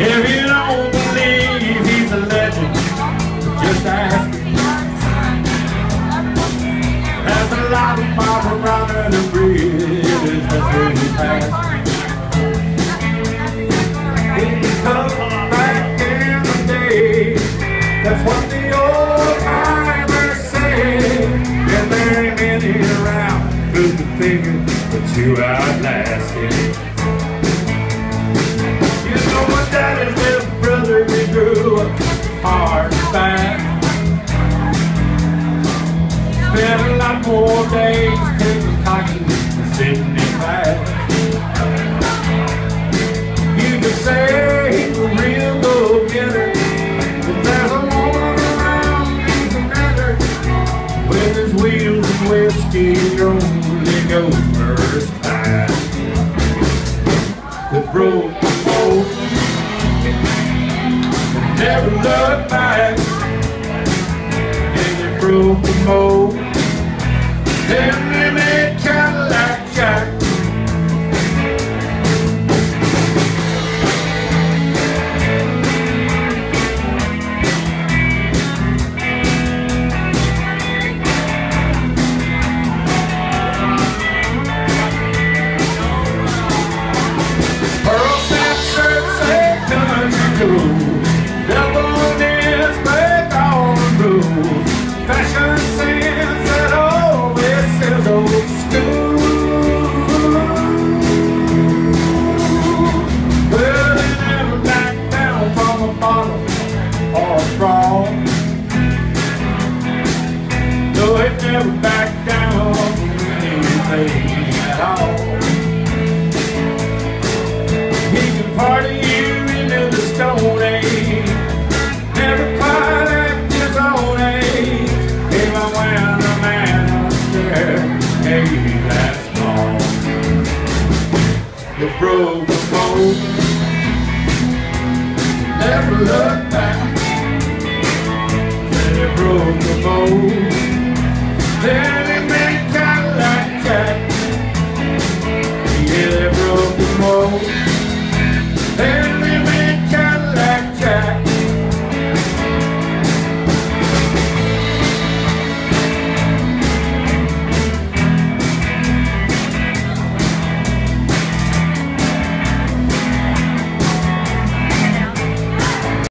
If you don't believe he's a legend, just ask him. A lot of Barbara around the bridge that's really fast. He comes back in the day, that's what the old timers say. And there ain't many around who figure my brother, we grew up hard. Spent a lot more days sitting in. You could say he's a real go-getter, but there's a woman around he's. With his wheels and whiskey looked back. And they broke the mold. Them limit never back down from anything at all. He can party you into the stone age. Never quite at his own age. Even when the man upstairs maybe that's small. The broke mold. Never look back. Then you broke the mold. Then